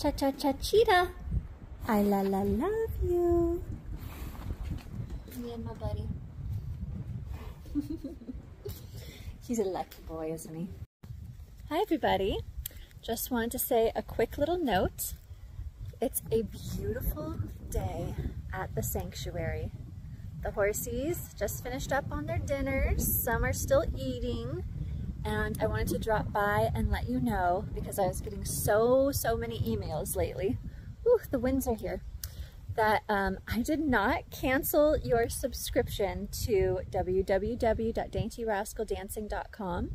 Cha-cha-cha cheetah. I la la love you. Me and my buddy. He's a lucky boy, isn't he? Hi everybody. Just wanted to say a quick little note. It's a beautiful day at the sanctuary. The horsies just finished up on their dinners. Some are still eating. And I wanted to drop by and let you know because I was getting so, so many emails lately. Ooh, the winds are here. That um, I did not cancel your subscription to www.daintyrascaldancing.com.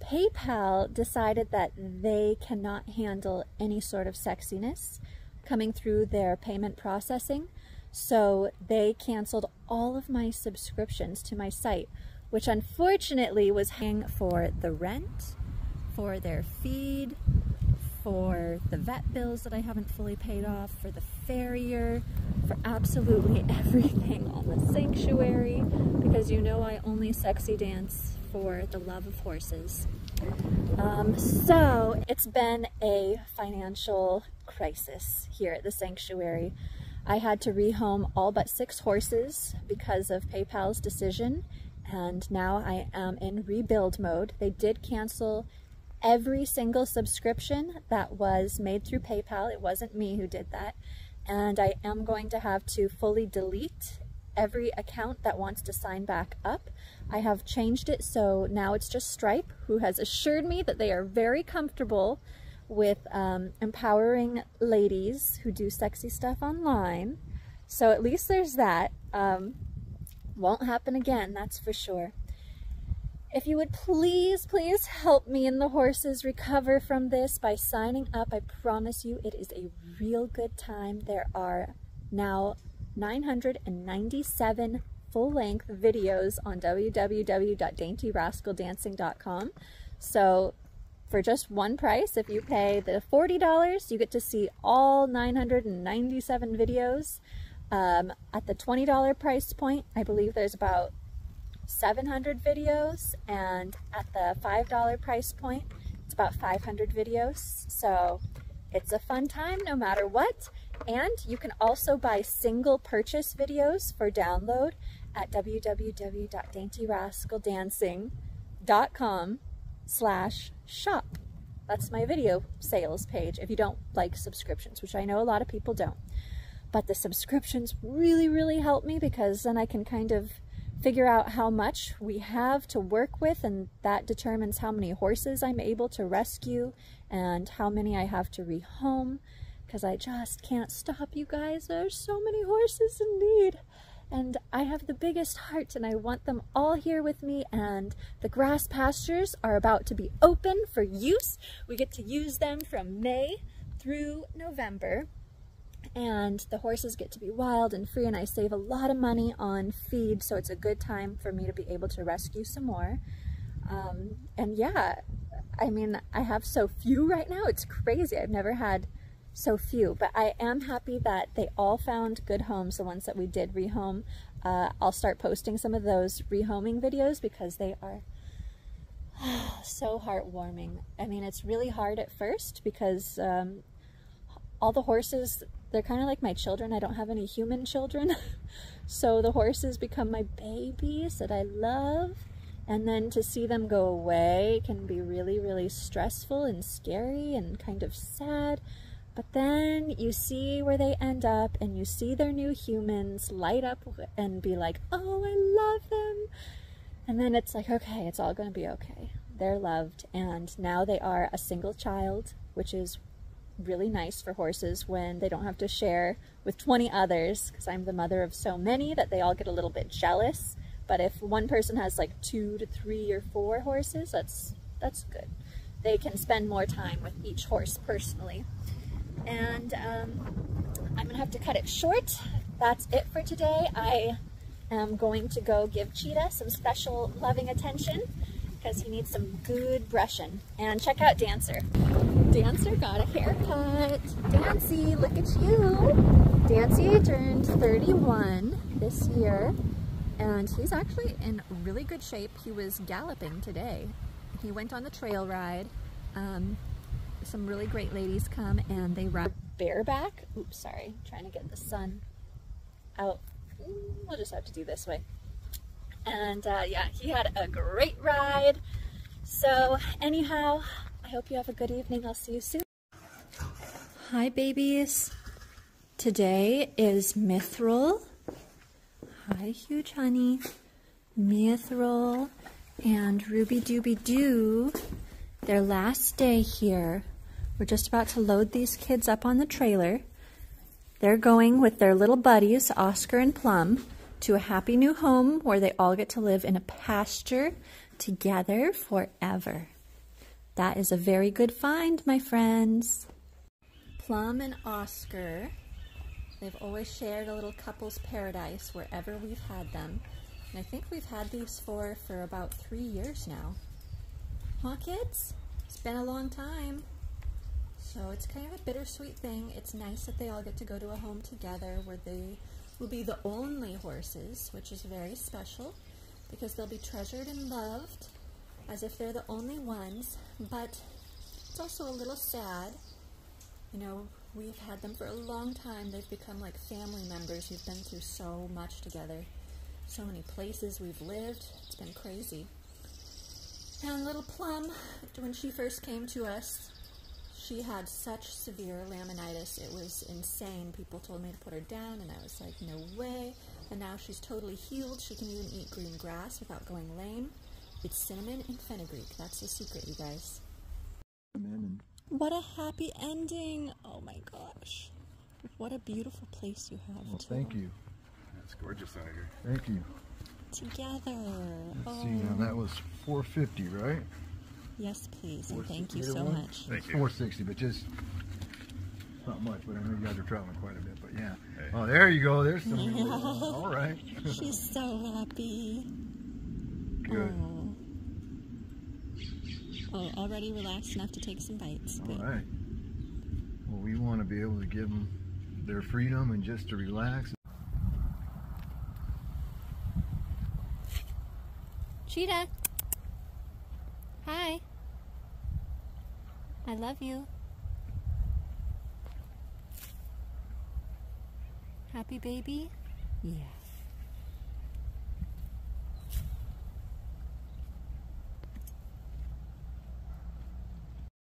PayPal decided that they cannot handle any sort of sexiness coming through their payment processing. So they canceled all of my subscriptions to my site, which unfortunately was hanging for the rent, for their feed, for the vet bills that I haven't fully paid off, for the farrier, for absolutely everything on the sanctuary, because you know I only sexy dance for the love of horses. Um, so it's been a financial crisis here at the sanctuary. I had to rehome all but six horses because of PayPal's decision, and now I am in rebuild mode. They did cancel every single subscription that was made through PayPal. It wasn't me who did that. And I am going to have to fully delete every account that wants to sign back up. I have changed it so now it's just Stripe, who has assured me that they are very comfortable with um, empowering ladies who do sexy stuff online. So at least there's that. Um, won't happen again, that's for sure. If you would please, please help me and the horses recover from this by signing up. I promise you it is a real good time. There are now 997 full-length videos on www.daintyrascaldancing.com. So for just one price, if you pay the $40, you get to see all 997 videos. Um, at the $20 price point, I believe there's about 700 videos, and at the $5 price point, it's about 500 videos. So it's a fun time no matter what. And you can also buy single purchase videos for download at www.daintyrascaldancing.com slash shop. That's my video sales page if you don't like subscriptions, which I know a lot of people don't. But the subscriptions really, really help me because then I can kind of figure out how much we have to work with and that determines how many horses I'm able to rescue and how many I have to rehome because I just can't stop you guys. There's so many horses in need and I have the biggest heart and I want them all here with me and the grass pastures are about to be open for use. We get to use them from May through November and the horses get to be wild and free and I save a lot of money on feed so it's a good time for me to be able to rescue some more. Um, and yeah, I mean, I have so few right now. It's crazy. I've never had so few, but I am happy that they all found good homes, the ones that we did rehome. Uh, I'll start posting some of those rehoming videos because they are so heartwarming. I mean, it's really hard at first because um, all the horses they're kind of like my children. I don't have any human children. so the horses become my babies that I love. And then to see them go away can be really, really stressful and scary and kind of sad. But then you see where they end up and you see their new humans light up and be like, oh, I love them. And then it's like, okay, it's all going to be okay. They're loved. And now they are a single child, which is really nice for horses when they don't have to share with 20 others because I'm the mother of so many that they all get a little bit jealous. But if one person has like two to three or four horses, that's, that's good. They can spend more time with each horse personally. And um, I'm gonna have to cut it short. That's it for today. I am going to go give Cheetah some special loving attention because he needs some good brushing. And check out Dancer. Dancer got a haircut. Dancy, look at you. Dancy turned 31 this year and he's actually in really good shape. He was galloping today. He went on the trail ride. Um, some really great ladies come and they ride bareback. Oops, sorry, trying to get the sun out. We'll just have to do this way. And uh, yeah, he had a great ride. So anyhow, I hope you have a good evening. I'll see you soon. Hi, babies. Today is Mithril. Hi, huge honey. Mithril and Ruby Dooby Doo. Their last day here. We're just about to load these kids up on the trailer. They're going with their little buddies, Oscar and Plum, to a happy new home where they all get to live in a pasture together forever. That is a very good find, my friends. Plum and Oscar, they've always shared a little couple's paradise wherever we've had them. And I think we've had these for for about three years now. Huh, kids? It's been a long time. So it's kind of a bittersweet thing. It's nice that they all get to go to a home together where they will be the only horses, which is very special because they'll be treasured and loved as if they're the only ones. But it's also a little sad. You know, we've had them for a long time. They've become like family members. We've been through so much together, so many places we've lived. It's been crazy. And little Plum, when she first came to us, she had such severe laminitis. It was insane. People told me to put her down, and I was like, no way. And now she's totally healed. She can even eat green grass without going lame. It's cinnamon and fenugreek. That's the secret, you guys. What a happy ending. Oh my gosh. What a beautiful place you have. Well, too. thank you. It's gorgeous out here. Thank you. Together. Let's oh. see, now that was 450, right? Yes, please. And thank you so one? much. Thank It's you. 460, but just not much. But I know you guys are traveling quite a bit. But yeah. Hey. Oh, there you go. There's some. All right. She's so happy. Good. Oh. oh, already relaxed enough to take some bites. All Good. right. Well, we want to be able to give them their freedom and just to relax. Cheetah. Hi. I love you. Happy baby? Yeah.